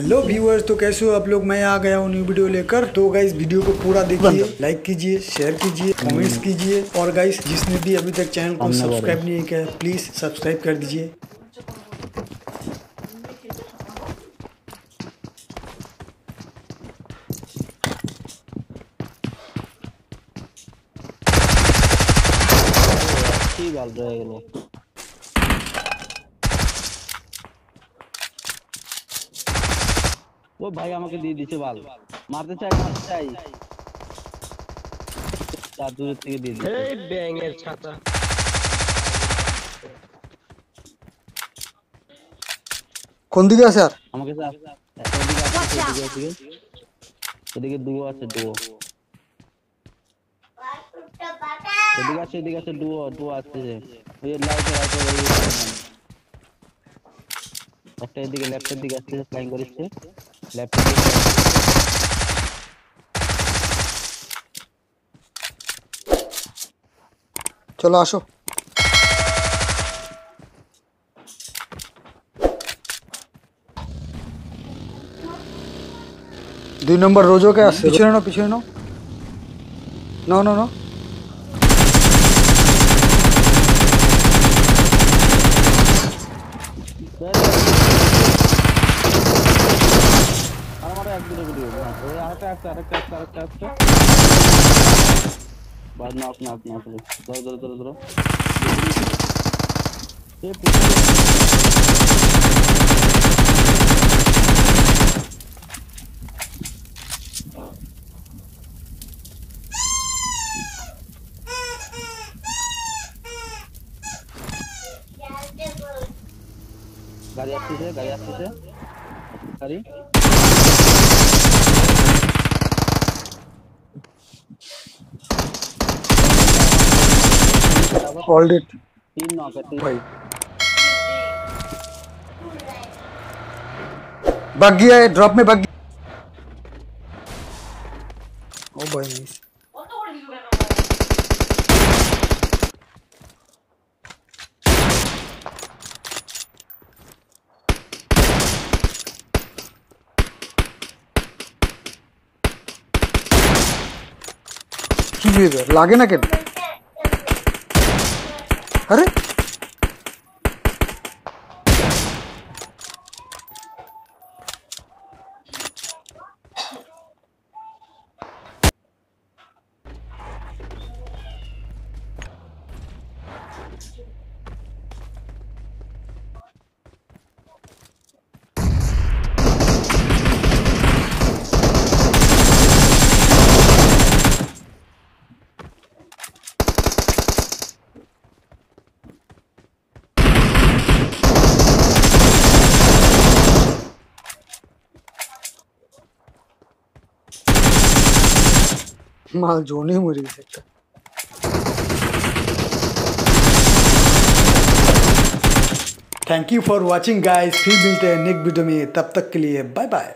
Hello viewers तो कैसे हो आप लोग? मैं आ गया हूँ न्यू वीडियो लेकर। तो गाइस वीडियो को पूरा देखिए लाइक कीजिए शेयर कीजिए कमेंट्स कीजिए। और गाइस जिसने भी अभी तक चैनल को सब्सक्राइब नहीं किया प्लीज़ सब्सक्राइब कर दीजिए। डाल दो ও ভাই আমাকে দিয়ে দিছে বাল। মারতে চাই মারতে চাই। তার দূরের থেকে দিয়ে দিছে। এই ব্যাঙের ছাতা। কোন দিকে আছে আর? আমাকে স্যার এদিকে আছে এদিকে আছে এদিকে। দুও আছে দুও এদিকে আছে এদিকে আছে দুও দুও আসতেছে ওই লাইটে লাইটে ওই একটা এদিকে লেফটের দিকে আসতেছে ফ্লাইং করছে লেফটের দিকে চলো আসো দুই নম্বর রোজোকে আছে পিছনে নাও পিছনে নাও নাও নাও নাও बाद में अपना गाड़ी आती से गाड़ी आती है गाड़ी। होल्ड इट तीन नॉक है तीन भाई बग गया है ड्रॉप में बग ओ भाई नाइस लागे ना क्या अरे माल जोने मुझे सकता thank you for watching guys फिर मिलते हैं नेक्स्ट वीडियो में। तब तक के लिए बाय बाय